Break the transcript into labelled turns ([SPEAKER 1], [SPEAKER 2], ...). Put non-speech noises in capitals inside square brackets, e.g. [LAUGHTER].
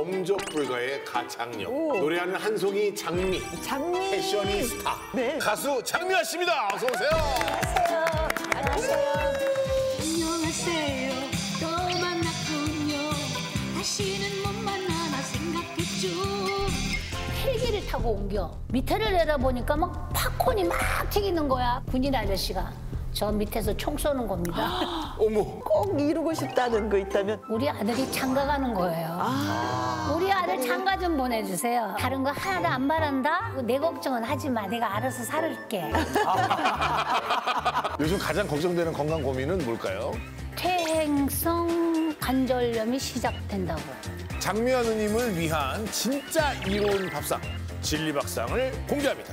[SPEAKER 1] 범접 불가의 가창력. 노래하는 한송이 장미.
[SPEAKER 2] 장미.
[SPEAKER 1] 패셔니스타.
[SPEAKER 2] 네.
[SPEAKER 1] 가수 장미아 씨입니다. 어서 오세요.
[SPEAKER 3] 안녕하세요 또 만났군요 다시는 못 만나나 생각했죠
[SPEAKER 4] 헬기를 타고 옮겨 밑에를 내려보니까 막 팝콘이 막 튀기는 거야 군인 아저씨가 저 밑에서 총 쏘는 겁니다 [GASPS]
[SPEAKER 1] 어머.
[SPEAKER 2] 꼭 이루고 싶다는 거 있다면
[SPEAKER 4] 우리 아들이 장가 가는 거예요 아들 장가 좀 보내주세요. 다른 거 하나도 안 바란다? 내 걱정은 하지 마. 내가 알아서 살을게. [LAUGHS]
[SPEAKER 1] 요즘 가장 걱정되는 건강 고민은 뭘까요?
[SPEAKER 4] 퇴행성 관절염이 시작된다고
[SPEAKER 1] 장미아 누님을 위한 진짜 이로운 밥상 진리 밥상을 공개합니다.